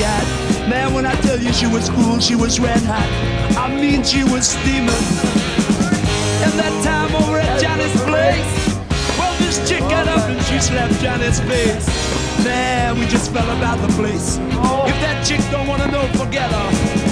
Got. Man, when I tell you she was cool, she was red hot. I mean, she was steaming. And that time over at Johnny's place, well, this chick got up and she slapped Johnny's face. Man, we just fell about the place. If that chick don't wanna know, forget her.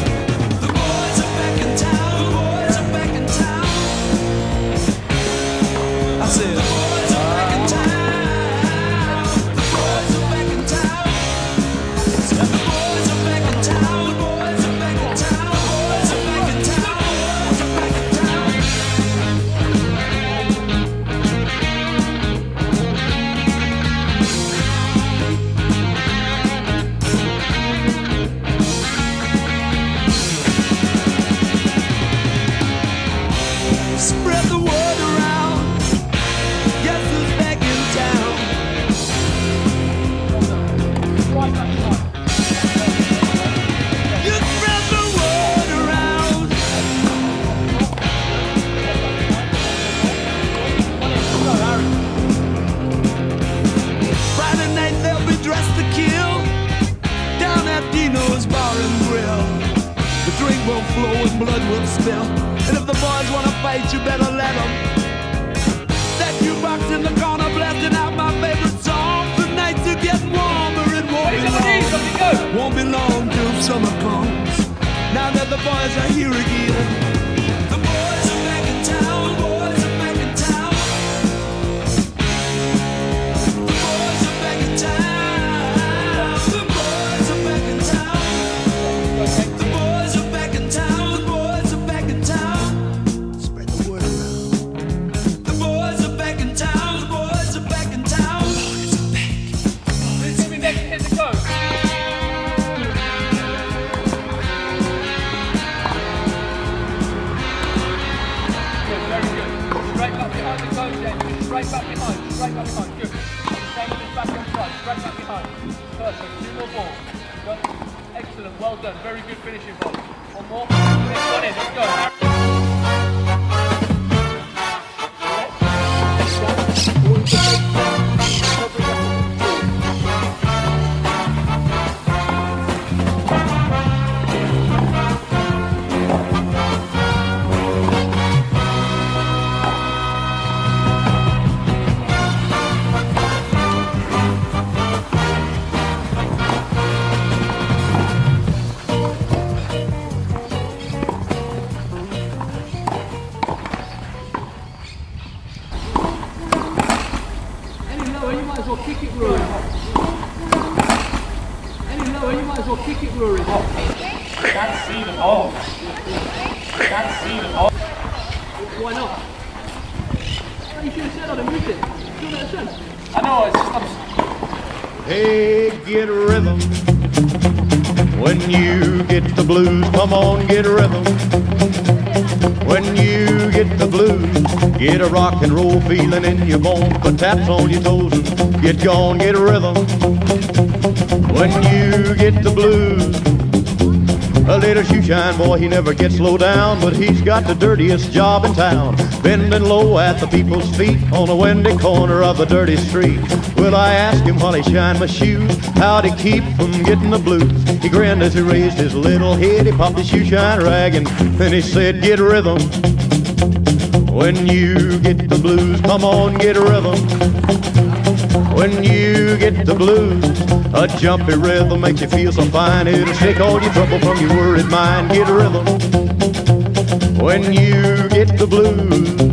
In the corner blasting out my favorite song. The nights are getting warmer, it won't be long. Won't be long till summer comes. Now that the boys are here again. you finish it. One more. It's gone in, it's. Might as well kick it, Ruraidh. Can't see the ball. Can't see the ball. Why not? Oh, you should have said I'd have moved it. Still not a chance. I know, it's just I'm Hey, get rhythm. When you get the blues, come on, get a rhythm. When you get the blues, get a rock and roll feeling in your bones. Put taps on your toes and get gone, get a rhythm. When you get the blues, a little shoe shine boy, he never gets low down, but he's got the dirtiest job in town. Bending low at the people's feet on a windy corner of a dirty street. Will I ask him while he shined my shoes, how'd he keep from getting the blues? He grinned as he raised his little head, he popped his shoe shine rag, and then he said, Get rhythm. When you get the blues, come on, get rhythm. When you get the blues, a jumpy rhythm makes you feel so fine. It'll shake all your trouble from your worried mind. Get a rhythm when you get the blues.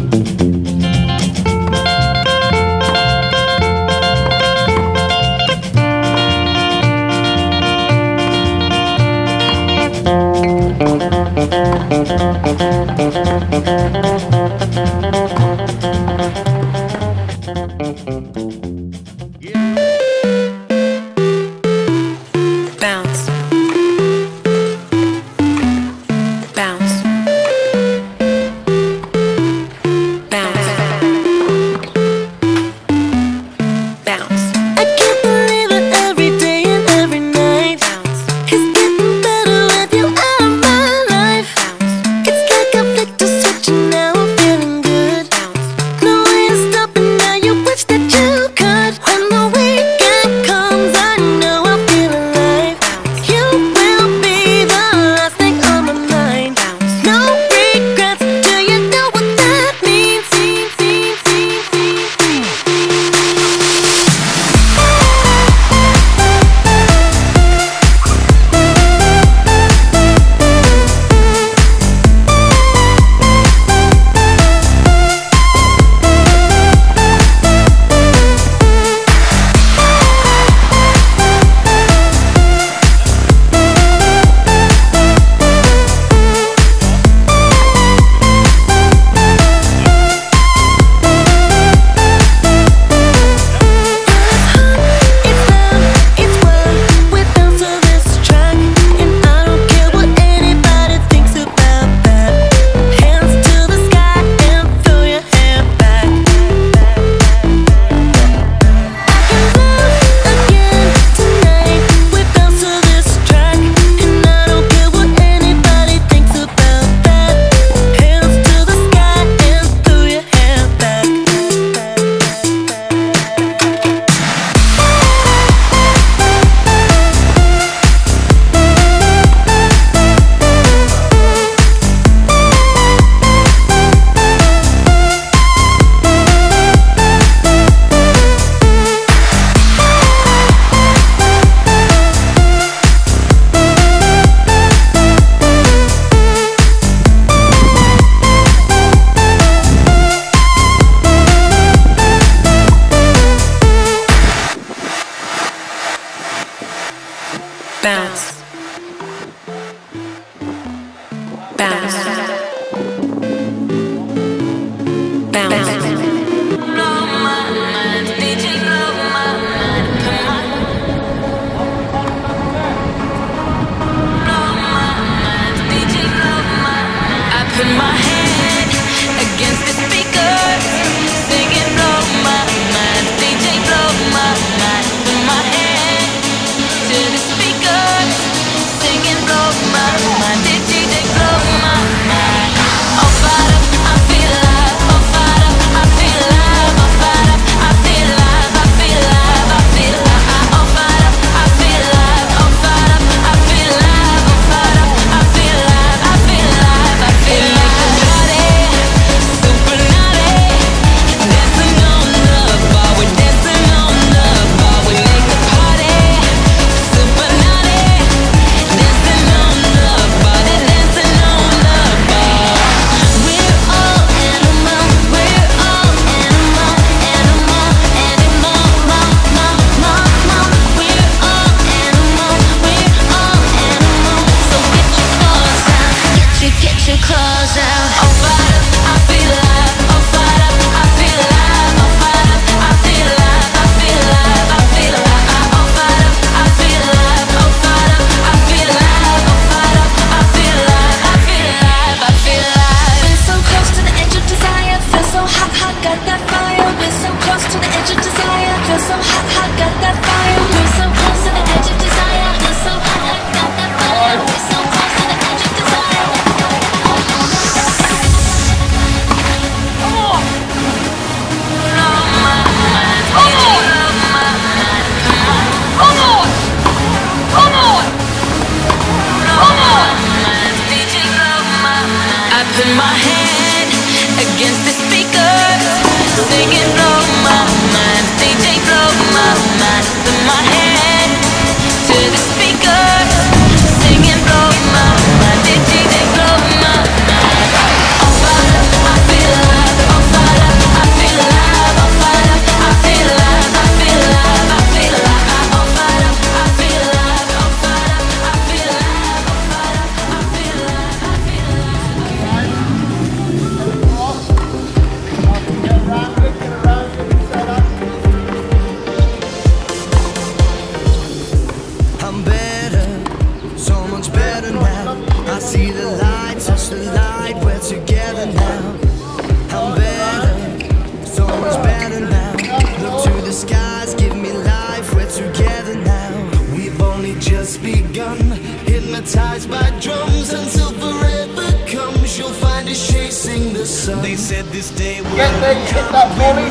chasing the sun. They said this day will Get there, you hit that volley.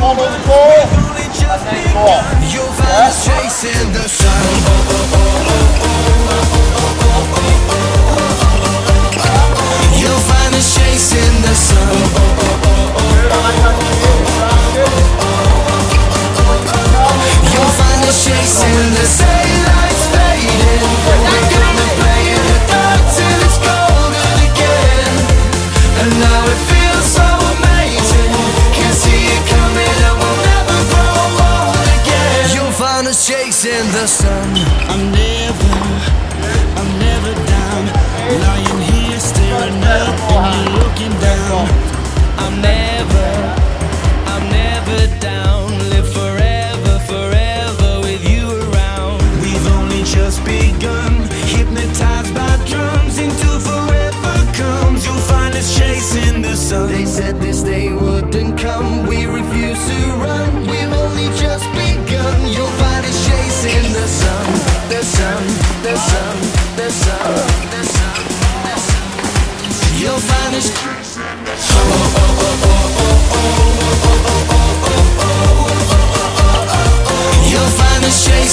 Almost goal. And then go. You'll chasing the sun. You'll find chasing the sun. Oh, chasing the daylight's.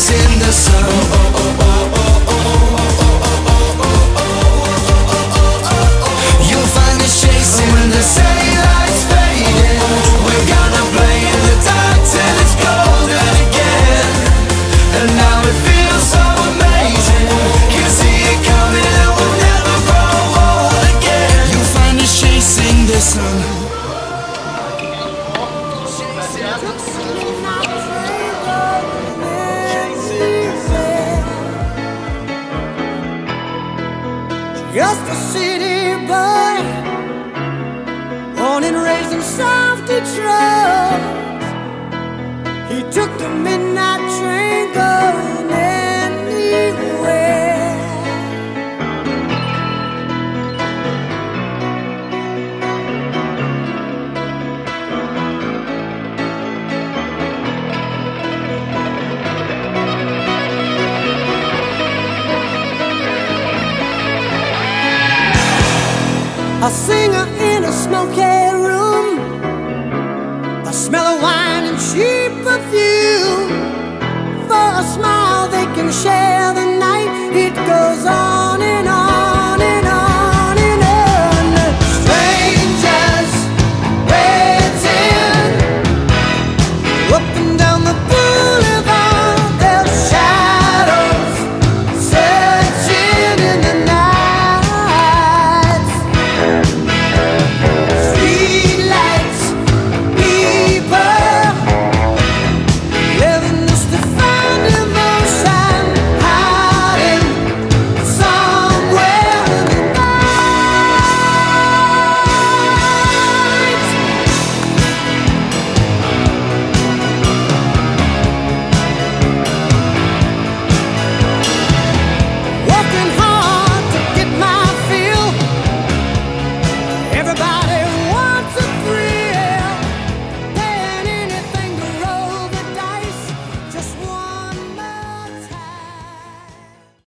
in the sun. south Detroit. He took the midnight train going anywhere. I sing her in a smoky share.